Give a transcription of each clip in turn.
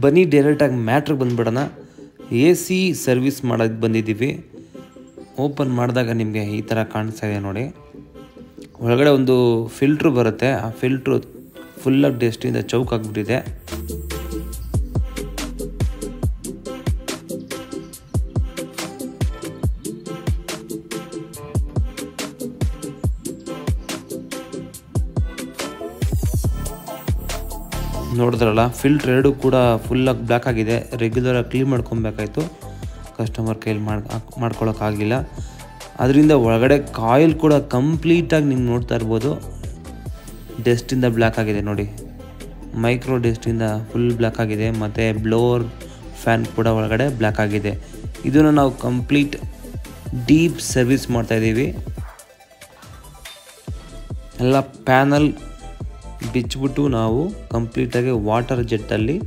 ಬನ್ನಿ ಡೈರೆಕ್ಟಾಗಿ ಮ್ಯಾಟ್ರಿಗೆ ಬಂದ್ಬಿಡೋಣ. ಎ ಸಿ ಸರ್ವಿಸ್ ಮಾಡೋಕ್ಕೆ ಬಂದಿದ್ದೀವಿ. ಓಪನ್ ಮಾಡಿದಾಗ ನಿಮಗೆ ಈ ಥರ ಕಾಣಿಸ್ತಾ ಇದೆ ನೋಡಿ. ಒಳಗಡೆ ಒಂದು ಫಿಲ್ಟ್ರು ಬರುತ್ತೆ. ಆ ಫಿಲ್ಟ್ರು ಫುಲ್ಲಾಗಿ ಡಸ್ಟಿಂದ ಚೌಕ್ ಆಗಿಬಿಟ್ಟಿದೆ. ನೋಡಿದ್ರಲ್ಲ ಫಿಲ್ಟ್ರ್ ಎರಡು ಕೂಡ ಫುಲ್ಲಾಗಿ ಬ್ಲ್ಯಾಕ್ ಆಗಿದೆ. ರೆಗ್ಯುಲರಾಗಿ ಕ್ಲೀನ್ ಮಾಡ್ಕೊಬೇಕಾಯ್ತು ಕಸ್ಟಮರ್ ಕೈಲಿ ಮಾಡಿ ಮಾಡ್ಕೊಳ್ಳೋಕ್ಕಾಗಿಲ್ಲ ಅದರಿಂದ ಒಳಗಡೆ ಕಾಯಿಲ್ ಕೂಡ ಕಂಪ್ಲೀಟಾಗಿ ನೀವು ನೋಡ್ತಾ ಇರ್ಬೋದು. ಡಸ್ಟಿಂದ ಬ್ಲ್ಯಾಕ್ ಆಗಿದೆ ನೋಡಿ. ಮೈಕ್ರೋ ಡಸ್ಟಿಂದ ಫುಲ್ ಬ್ಲ್ಯಾಕ್ ಆಗಿದೆ. ಮತ್ತು ಬ್ಲೋರ್ ಫ್ಯಾನ್ ಕೂಡ ಒಳಗಡೆ ಬ್ಲ್ಯಾಕ್ ಆಗಿದೆ. ಇದನ್ನು ನಾವು ಕಂಪ್ಲೀಟ್ ಡೀಪ್ ಸರ್ವಿಸ್ ಮಾಡ್ತಾಯಿದ್ದೀವಿ ಎಲ್ಲ ಪ್ಯಾನಲ್ ಬಿಚ್ಚಿಬಿಟ್ಟು ನಾವು ಕಂಪ್ಲೀಟಾಗಿ ವಾಟರ್ ಜೆಟ್ಟಲ್ಲಿ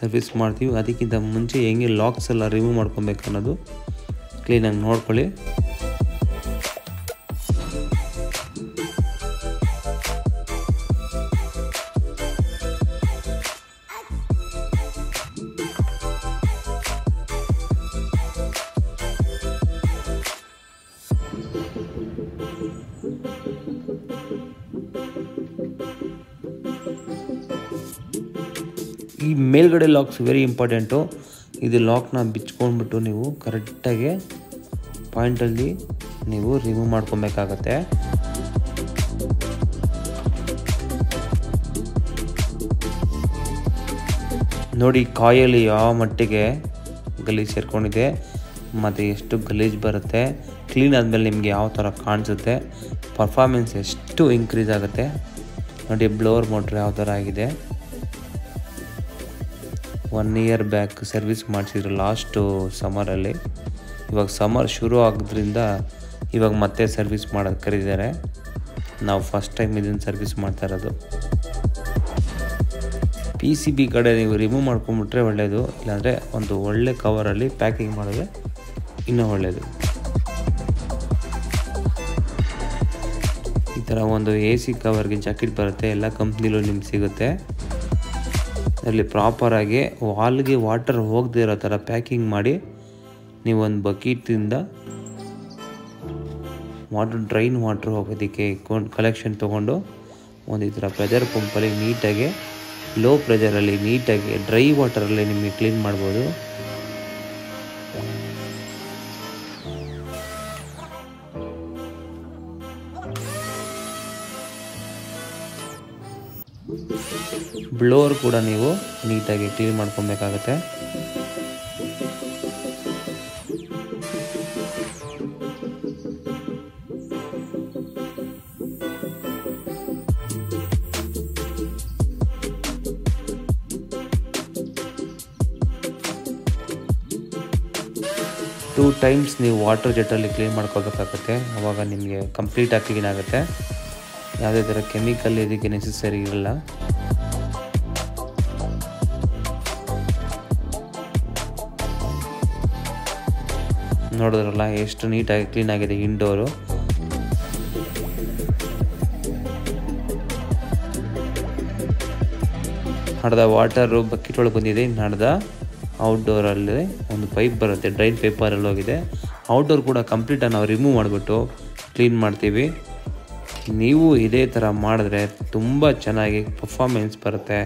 ಸರ್ವಿಸ್ ಮಾಡ್ತೀವಿ. ಅದಕ್ಕಿಂತ ಮುಂಚೆ ಹೆಂಗೆ ಲಾಕ್ಸ್ ಎಲ್ಲ ರಿಮೂವ್ ಮಾಡ್ಕೊಬೇಕು ಅನ್ನೋದು ಕ್ಲೀನಾಗಿ ನೋಡ್ಕೊಳ್ಳಿ. ಈ ಮೇಲ್ಗಡೆ ಲಾಕ್ಸ್ ವೆರಿ ಇಂಪಾರ್ಟೆಂಟು ಇದು ಲಾಕ್ನ ಬಿಚ್ಕೊಂಡ್ಬಿಟ್ಟು ನೀವು ಕರೆಕ್ಟಾಗಿ ಪಾಯಿಂಟಲ್ಲಿ ನೀವು ರಿಮೂವ್ ಮಾಡ್ಕೊಬೇಕಾಗತ್ತೆ. ನೋಡಿ, ಕಾಯಲ್ಲಿ ಯಾವ ಮಟ್ಟಿಗೆ ಗಲೀಜು ಸೇರ್ಕೊಂಡಿದೆ, ಮತ್ತು ಎಷ್ಟು ಗಲೀಜು ಬರುತ್ತೆ ಕ್ಲೀನ್ ಆದಮೇಲೆ ನಿಮಗೆ ಯಾವ ಥರ ಕಾಣಿಸುತ್ತೆ ಪರ್ಫಾರ್ಮೆನ್ಸ್ ಎಷ್ಟು ಇನ್ಕ್ರೀಸ್ ಆಗುತ್ತೆ, ನೋಡಿ ಬ್ಲೋವರ್ ಮೋಟ್ರ್ ಯಾವ ಥರ ಆಗಿದೆ. ಒನ್ ಇಯರ್ ಬ್ಯಾಕ್ ಸರ್ವಿಸ್ ಮಾಡಿಸಿದ್ರು ಲಾಸ್ಟು ಸಮರಲ್ಲಿ ಇವಾಗ ಸಮರ್ ಶುರು ಆಗೋದ್ರಿಂದ ಇವಾಗ ಮತ್ತೆ ಸರ್ವಿಸ್ ಮಾಡೋದು ಕರೀತಾರೆ ನಾವು ಫಸ್ಟ್ ಟೈಮ್ ಇದನ್ನು ಸರ್ವಿಸ್ ಮಾಡ್ತಾ ಇರೋದು. ಪಿ ಸಿ ಬಿ ಕಡೆ ನೀವು ರಿಮೂವ್ ಮಾಡ್ಕೊಂಬಿಟ್ರೆ ಒಳ್ಳೆಯದು ಇಲ್ಲಾಂದರೆ ಒಂದು ಒಳ್ಳೆ ಕವರಲ್ಲಿ ಪ್ಯಾಕಿಂಗ್ ಮಾಡಿದ್ರೆ ಇನ್ನೂ ಒಳ್ಳೆಯದು ಈ ಥರ ಒಂದು ಎ ಸಿ ಕವರ್ಗೆ ಜಾಕೆಟ್ ಬರುತ್ತೆ. ಎಲ್ಲ ಕಂಪ್ನಿಲೂ ನಿಮ್ಗೆ ಸಿಗುತ್ತೆ. ಅದರಲ್ಲಿ ಪ್ರಾಪರಾಗಿ ವಾಲ್ಗೆ ವಾಟರ್ ಹೋಗದೇ ಇರೋ ಥರ ಪ್ಯಾಕಿಂಗ್ ಮಾಡಿ ನೀವೊಂದು ಬಕೀಟಿಂದ ವಾಟರ್ ಡ್ರೈನ್ ವಾಟ್ರ್ ಹೋಗೋದಕ್ಕೆ ಕಲೆಕ್ಷನ್ ತೊಗೊಂಡು ಒಂದು ಈ ಥರ ಪ್ರೆಜರ್ ಪಂಪಲ್ಲಿ ನೀಟಾಗಿ ಲೋ ಪ್ರೆಜರಲ್ಲಿ ನೀಟಾಗಿ ಡ್ರೈ ವಾಟರಲ್ಲಿ ನಿಮಗೆ ಕ್ಲೀನ್ ಮಾಡ್ಬೋದು. ಬ್ಲೋರ್ ಕೂಡ ನೀವು ನೀಟಾಗಿ ಕ್ಲೀನ್ ಮಾಡ್ಕೊಬೇಕಾಗತ್ತೆ. ಟೂ ಟೈಮ್ಸ್ ನೀವು ವಾಟರ್ ಜೆಟ್ಟಲ್ಲಿ ಕ್ಲೀನ್ ಮಾಡ್ಕೋಬೇಕಾಗತ್ತೆ. ಆವಾಗ ನಿಮಗೆ ಕಂಪ್ಲೀಟಾಗಿ ಕ್ಲೀನ್ ಆಗುತ್ತೆ. ಯಾವುದೇ ಥರ ಕೆಮಿಕಲ್ ಇದಕ್ಕೆ ನೆಸೆಸರಿ ಇರಲ್ಲ. ನೋಡಿದ್ರಲ್ಲ, ಎಷ್ಟು ನೀಟಾಗಿ ಕ್ಲೀನ್ ಆಗಿದೆ ಇಂಡೋರು ನಡೆದ ವಾಟರು ಬಕೆಟ್ ಒಳಗೆ ಬಂದಿದೆ ನಡೆದ ಔಟ್ಡೋರ್ ಔಟ್ಡೋರಲ್ಲಿ ಒಂದು ಪೈಪ್ ಬರುತ್ತೆ ಡ್ರೈನ್ ಪೇಪರಲ್ಲಿ ಹೋಗಿದೆ. ಔಟ್ಡೋರ್ ಕೂಡ ಕಂಪ್ಲೀಟಾಗಿ ನಾವು ರಿಮೂವ್ ಮಾಡಿಬಿಟ್ಟು ಕ್ಲೀನ್ ಮಾಡ್ತೀವಿ. ನೀವು ಇದೇ ಥರ ಮಾಡಿದ್ರೆ ತುಂಬ ಚೆನ್ನಾಗಿ ಪರ್ಫಾರ್ಮೆನ್ಸ್ ಬರುತ್ತೆ.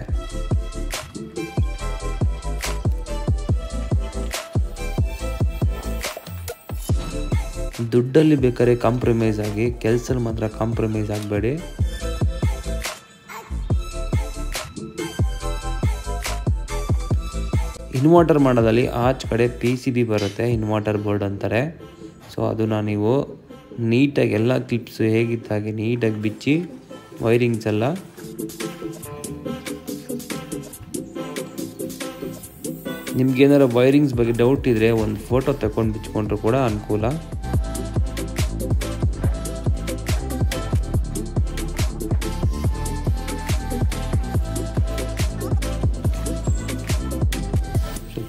ದುಡ್ಡಲ್ಲಿ ಬೇಕಾದ್ರೆ ಕಾಂಪ್ರಮೈಸ್ ಆಗಿ ಕೆಲಸದಲ್ಲಿ ಮಾತ್ರ ಕಾಂಪ್ರಮೈಸ್ ಆಗಬೇಡಿ. ಇನ್ವರ್ಟರ್ ಮಾಡೋದಲ್ಲಿ ಆಚೆ ಕಡೆ ಪಿ ಸಿ ಬಿ ಬರುತ್ತೆ ಇನ್ವರ್ಟರ್ ಬೋರ್ಡ್ ಅಂತಾರೆ. ಸೊ ಅದನ್ನು ನೀವು ನೀಟಾಗಿ ಎಲ್ಲ ಕ್ಲಿಪ್ಸ್ ಹೇಗಿದ್ದಾಗೆ ನೀಟಾಗಿ ಬಿಚ್ಚಿ ವೈರಿಂಗ್ಸ್ ಎಲ್ಲ. ನಿಮ್ಗೇನಾರು ವೈರಿಂಗ್ಸ್ ಬಗ್ಗೆ ಡೌಟ್ ಇದ್ದರೆ ಒಂದು ಫೋಟೋ ತಗೊಂಡು ಬಿಚ್ಕೊಂಡ್ರು ಕೂಡ ಅನುಕೂಲ.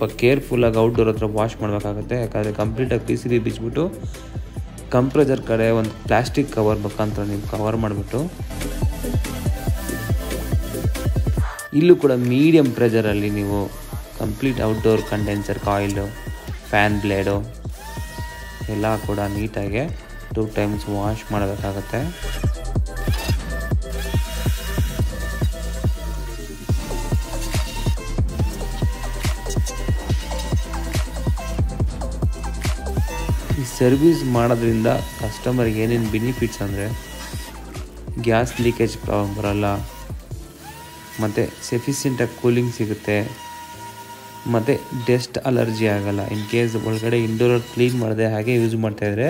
ಸ್ವಲ್ಪ ಕೇರ್ಫುಲ್ಲಾಗಿ ಔಟ್ಡೋರ್ ಹತ್ರ ವಾಶ್ ಮಾಡಬೇಕಾಗುತ್ತೆ. ಯಾಕಂದರೆ ಕಂಪ್ಲೀಟಾಗಿ ಪಿ ಸಿ ಬಿ ಬಿಚ್ಬಿಟ್ಟು ಕಂಪ್ರೆಸರ್ ಕಡೆ ಒಂದು ಪ್ಲಾಸ್ಟಿಕ್ ಕವರ್ ಮುಖಾಂತರ ನೀವು ಕವರ್ ಮಾಡಿಬಿಟ್ಟು ಇಲ್ಲೂ ಕೂಡ ಮೀಡಿಯಮ್ ಪ್ರೆಷರಲ್ಲಿ ನೀವು complete outdoor condenser coil fan blade ಎಲ್ಲ ಕೂಡ ನೀಟಾಗಿ ಟೂ ಟೈಮ್ಸ್ ವಾಶ್ ಮಾಡಬೇಕಾಗತ್ತೆ. ಸರ್ವಿಸ್ ಮಾಡೋದ್ರಿಂದ ಕಸ್ಟಮರ್ಗೆ ಏನೇನು ಬೆನಿಫಿಟ್ಸ್ ಅಂದರೆ ಗ್ಯಾಸ್ ಲೀಕೇಜ್ ಪ್ರಾಬ್ಲಮ್ ಬರಲ್ಲ, ಮತ್ತು ಸೆಫಿಷಿಯೆಂಟಾಗಿ ಕೂಲಿಂಗ್ ಸಿಗುತ್ತೆ, ಮತ್ತು ಡಸ್ಟ್ ಅಲರ್ಜಿ ಆಗೋಲ್ಲ. ಇನ್ ಕೇಸ್ ಒಳಗಡೆ ಇಂಡೋರ್ ಕ್ಲೀನ್ ಮಾಡದೆ ಹಾಗೆ ಯೂಸ್ ಮಾಡ್ತಾಯಿದ್ರೆ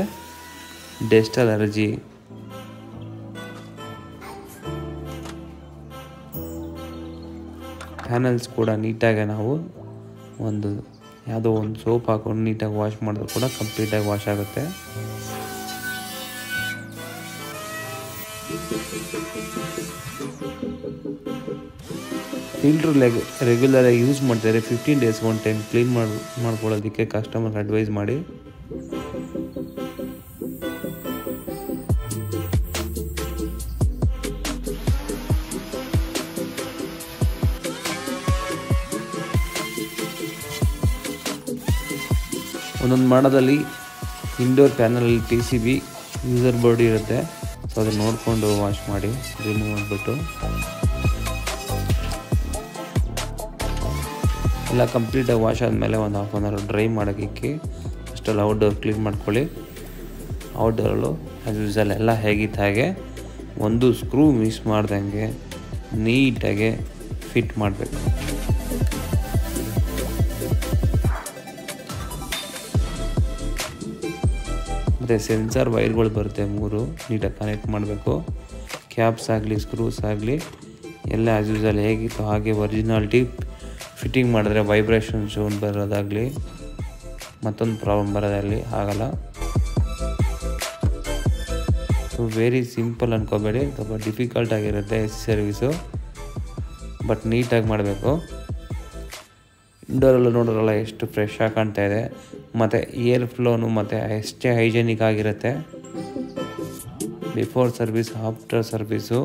ಡಸ್ಟ್ ಅಲರ್ಜಿ ಪ್ಯಾನಲ್ಸ್ ಕೂಡ ನೀಟಾಗಿ ನಾವು ಒಂದು ಯಾವುದೋ ಒಂದು ಸೋಪ್ ಹಾಕೊಂಡು ನೀಟಾಗಿ ವಾಶ್ ಮಾಡಿದ್ರು ಕೂಡ ಕಂಪ್ಲೀಟಾಗಿ ವಾಶ್ ಆಗುತ್ತೆ. ಫಿಲ್ಟ್ರ್ ಲೆಗ್ ರೆಗ್ಯುಲರಾಗಿ ಯೂಸ್ ಮಾಡ್ತಾರೆ fifteen days one time clean ಮಾಡಿ ಮಾಡ್ಕೊಳ್ಳೋದಕ್ಕೆ ಕಸ್ಟಮರ್ಗೆ ಅಡ್ವೈಸ್ ಮಾಡಿ. ಒಂದೊಂದು ಮಾಡೋದಲ್ಲಿ indoor ಪ್ಯಾನಲಲ್ಲಿ T C B user board ಇರುತ್ತೆ. ಸೊ ಅದನ್ನು ನೋಡಿಕೊಂಡು ವಾಶ್ ಮಾಡಿ ರಿಮೂವ್ ಮಾಡಿಬಿಟ್ಟು. ಎಲ್ಲ ಕಂಪ್ಲೀಟಾಗಿ ವಾಶ್ ಆದಮೇಲೆ ಒಂದು ಹಾಫ್ ಆನ್ ಅವರ್ ಡ್ರೈ ಮಾಡೋಕ್ಕೆ ಅಷ್ಟೆಲ್ಲ ಔಟ್ಡೋರ್ ಕ್ಲೀನ್ ಮಾಡ್ಕೊಳ್ಳಿ. ಔಟ್ಡೋರಲ್ಲೂ ಆ್ಯಸ್ ಯೂಸಲ್ ಎಲ್ಲ ಹೇಗಿತ್ತು ಹಾಗೆ ಒಂದು ಸ್ಕ್ರೂ ಮಿಸ್ ಮಾಡ್ದಂಗೆ ನೀಟಾಗೆ ಫಿಟ್ ಮಾಡಬೇಕು. ಮತ್ತು ಸೆನ್ಸರ್ ವೈರ್ಗಳು ಬರುತ್ತೆ ಮೂರು. ನೀಟಾಗಿ ಕನೆಕ್ಟ್ ಮಾಡಬೇಕು. ಕ್ಯಾಪ್ಸ್ ಆಗಲಿ ಸ್ಕ್ರೂಸ್ ಆಗಲಿ, ಎಲ್ಲ ಆ್ಯಸ್ ಯೂಸಲ್ ಹೇಗಿತ್ತು ಹಾಗೆ ಒರಿಜಿನಾಲಿಟಿ ಫಿಟ್ಟಿಂಗ್ ಮಾಡಿದ್ರೆ ವೈಬ್ರೇಷನ್ ಸೌಂಡ್ ಬರೋದಾಗಲಿ, ಮತ್ತೊಂದು ಪ್ರಾಬ್ಲಮ್ ಬರೋದಾಗಲಿ ಆಗಲ್ಲ. ಸೊ ವೆರಿ ಸಿಂಪಲ್ ಅನ್ಕೋಬೇಡಿ. ಸ್ವಲ್ಪ ಡಿಫಿಕಲ್ಟ್ ಆಗಿರುತ್ತೆ ಸರ್ವಿಸು ಬಟ್ ನೀಟಾಗಿ ಮಾಡಬೇಕು. ಇಂಡೋರಲ್ಲೂ ನೋಡೋರಲ್ಲ ಎಷ್ಟು ಫ್ರೆಶ್ ಆಗಿ ಕಾಣ್ತಾ ಇದೆ. ಮತ್ತು ಏರ್ ಫ್ಲೋನು ಮತ್ತು ಎಷ್ಟೇ ಹೈಜೆನಿಕ್ ಆಗಿರುತ್ತೆ. ಬಿಫೋರ್ ಸರ್ವಿಸ್ ಆಫ್ಟರ್ ಸರ್ವಿಸು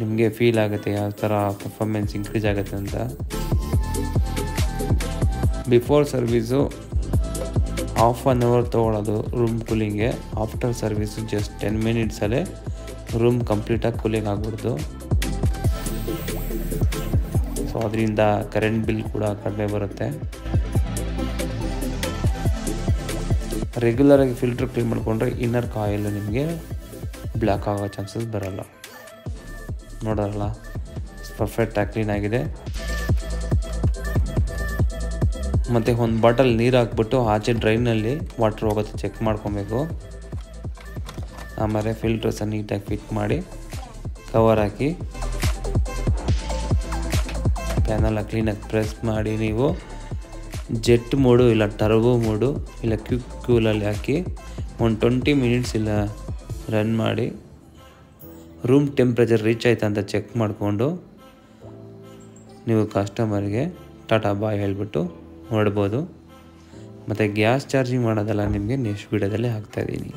ನಿಮಗೆ ಫೀಲ್ ಆಗುತ್ತೆ ಯಾವ ಥರ ಪರ್ಫಾರ್ಮೆನ್ಸ್ ಇನ್ಕ್ರೀಸ್ ಆಗುತ್ತೆ ಅಂತ. Before service half an hour ತೊಗೊಳೋದು ರೂಮ್ ಕೂಲಿಂಗ್ಗೆ ಆಫ್ಟರ್ ಸರ್ವಿಸು ಜಸ್ಟ್ ಟೆನ್ ಮಿನಿಟ್ಸಲ್ಲೇ ರೂಮ್ ಕಂಪ್ಲೀಟಾಗಿ ಕೂಲಿಂಗ್ ಆಗ್ಬಿಡ್ತು ಸೊ ಅದರಿಂದ ಕರೆಂಟ್ ಬಿಲ್ ಕೂಡ ಕಡಿಮೆ ಬರುತ್ತೆ. ರೆಗ್ಯುಲರಾಗಿ ಫಿಲ್ಟ್ರ್ ಕ್ಲೀನ್ ಮಾಡಿಕೊಂಡ್ರೆ ಇನ್ನರ್ ಕಾಯಿಲ್ ನಿಮಗೆ ಬ್ಲ್ಯಾಕ್ ಆಗೋ ಚಾನ್ಸಸ್ ಬರಲ್ಲ. ನೋಡೋರಲ್ಲ ಪರ್ಫೆಕ್ಟಾಗಿ ಕ್ಲೀನ್ ಆಗಿದೆ. ಮತ್ತು ಒಂದು ಬಾಟಲ್ ನೀರು ಹಾಕ್ಬಿಟ್ಟು ಆಚೆ ಡ್ರೈನಲ್ಲಿ ವಾಟ್ರ್ ಹೋಗುತ್ತೆ ಚೆಕ್ ಮಾಡ್ಕೊಬೇಕು. ಆಮೇಲೆ ಫಿಲ್ಟರ್ಸ ನೀಟಾಗಿ ಫಿಟ್ ಮಾಡಿ ಕವರ್ ಹಾಕಿ ಪ್ಯಾನೆಲ್ಲ ಕ್ಲೀನಾಗಿ ಪ್ರೆಸ್ ಮಾಡಿ ನೀವು ಜೆಟ್ ಮೋಡು ಇಲ್ಲ ಟರ್ಬೋ ಮೋಡು ಇಲ್ಲ ಕ್ವಿಕ್ ಕೂಲಲ್ಲಿ ಹಾಕಿ ಒಂದು ಟ್ವೆಂಟಿ ಮಿನಿಟ್ಸ್ ಇಲ್ಲ ರನ್ ಮಾಡಿ ರೂಮ್ ಟೆಂಪ್ರೇಚರ್ ರೀಚ್ ಆಯ್ತಾ ಅಂತ ಚೆಕ್ ಮಾಡಿಕೊಂಡು ನೀವು ಕಸ್ಟಮರ್ಗೆ ಟಾಟಾ ಬಾಯ್ ಹೇಳಿಬಿಟ್ಟು ಹೊರಡ್ಬೋದು ಮತ್ತು ಗ್ಯಾಸ್ ಚಾರ್ಜಿಂಗ್ ಮಾಡೋದೆಲ್ಲ ನಿಮಗೆ ನೆಕ್ಸ್ಟ್ ವೀಡಿಯೋದಲ್ಲೇ ಹಾಕ್ತಾಯಿದ್ದೀನಿ